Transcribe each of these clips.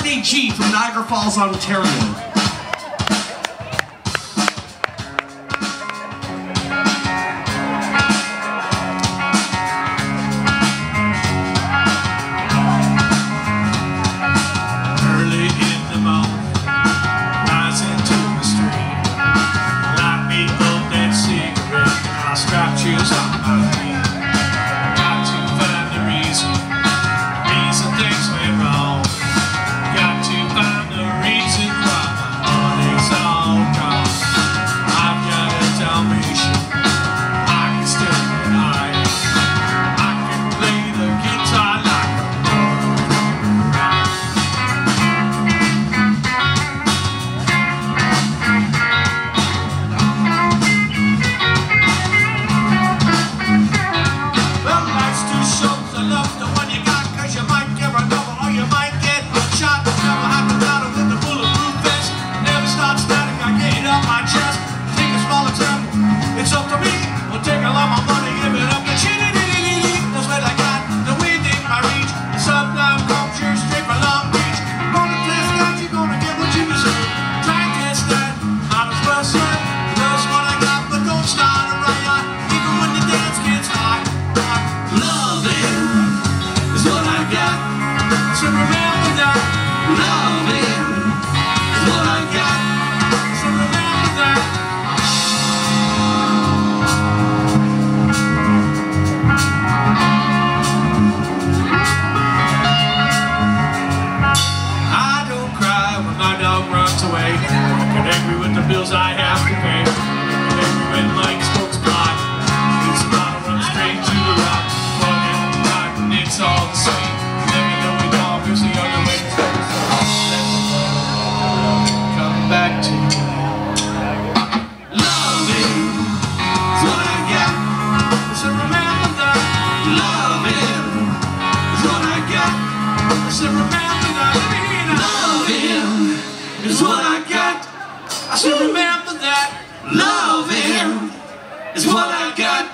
Bernie G from Niagara Falls, Ontario. Bills I have to pay. should remember that loving is what I got.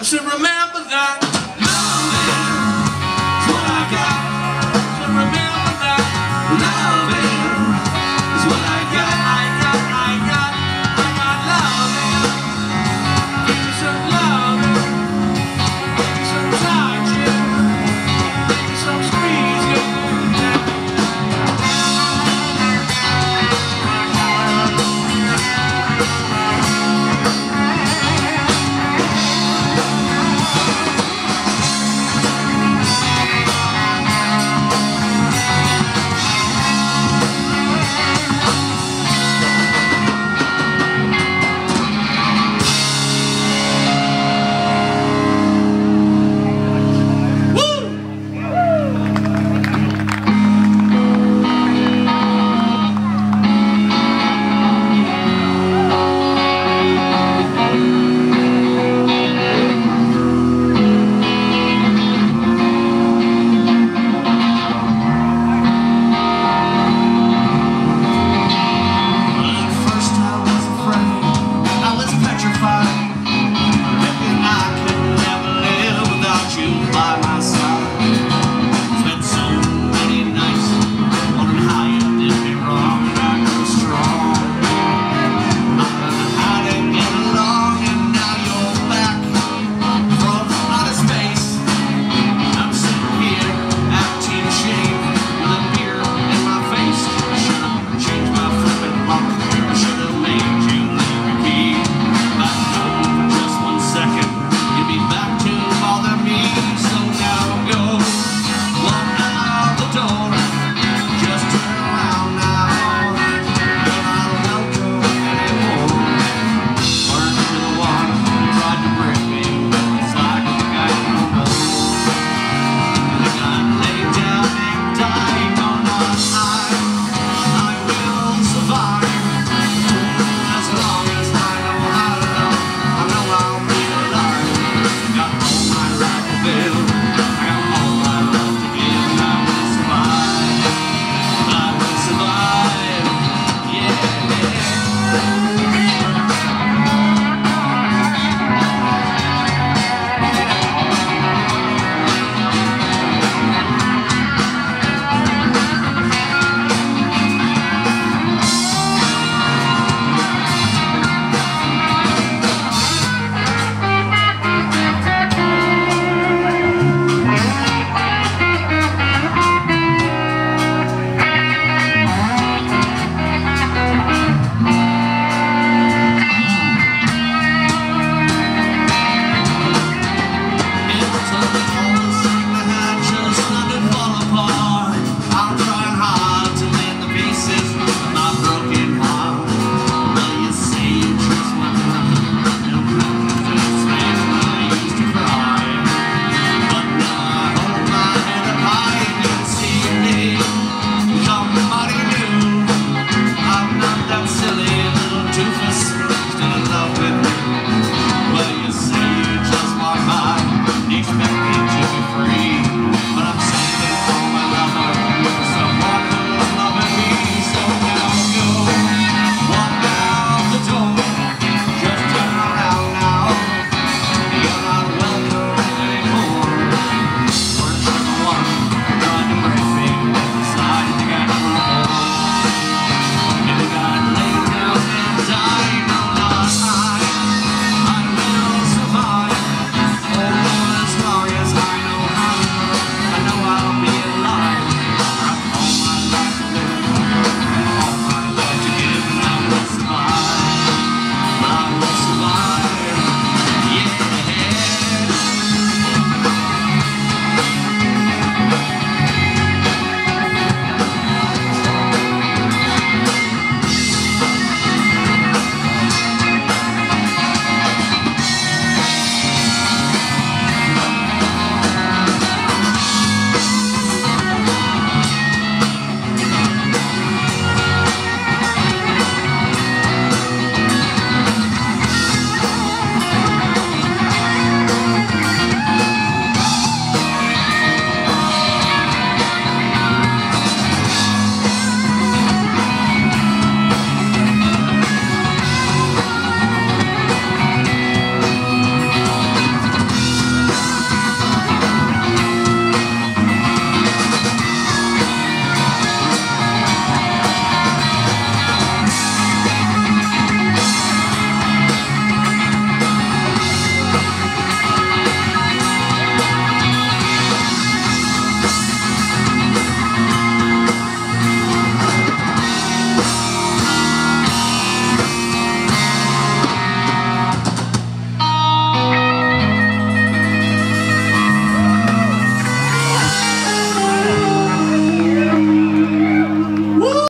I should remember that loving is what I got. I should remember that